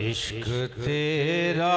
عشق تیرا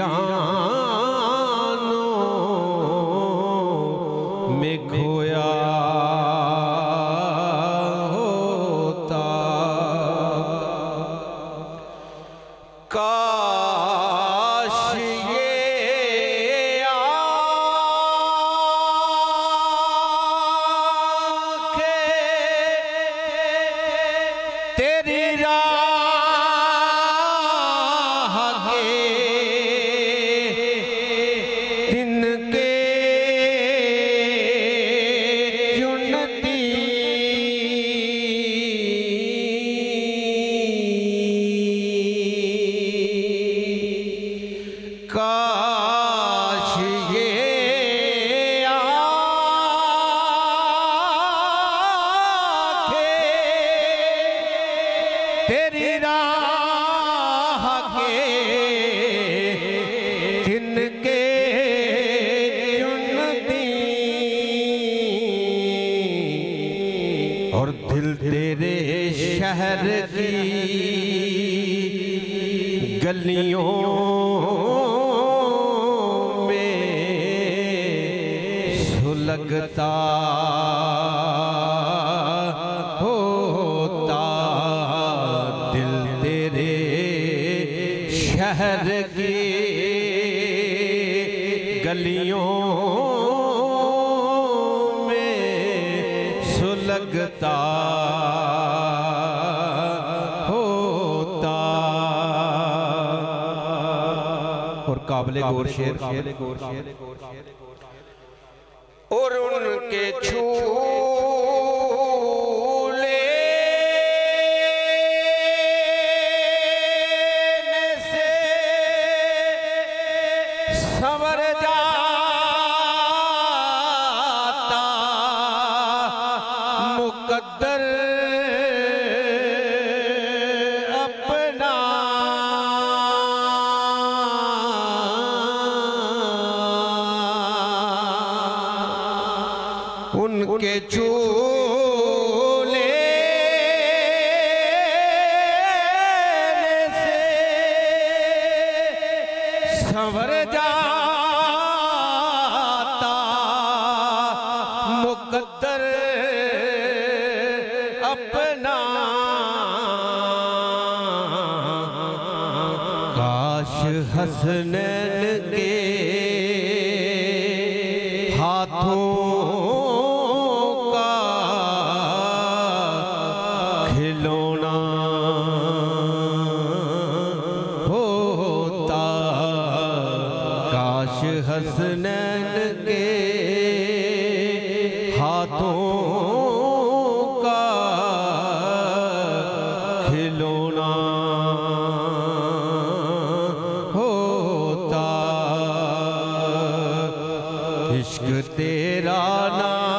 ویرانوں میں کھویا ہوتا۔ کاش یہ آنکھیں تیری راہ تیری راہ کے دن کے چنتی اور دل تیرے شہر کی گلیوں میں سلگتا گلیوں میں سلگتا ہوتا۔ اور قابل گور شیر اور ان کے چھو ان کے چولے سے سنور جاتا مقدر اپنا کاش حسنین حسنین کے ہاتھوں کا کھلونا ہوتا عشق تیرا نا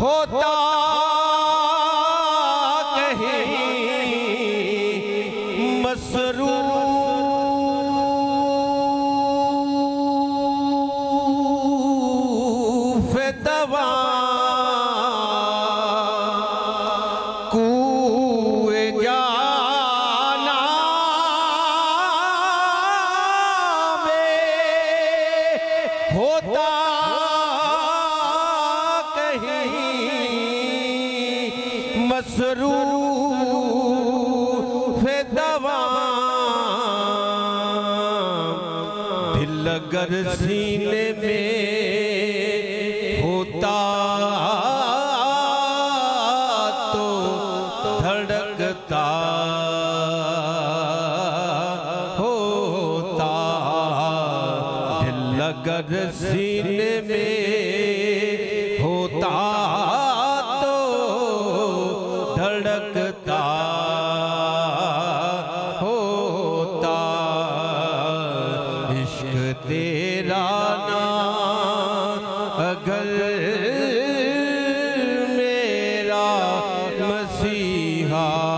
ہوتا کہیں مصروف دوا کوئے جانا میں ہوتا دل اگر سینے میں ہوتا تو دھڑکتا ہوتا دل اگر سینے میں ہوتا Radha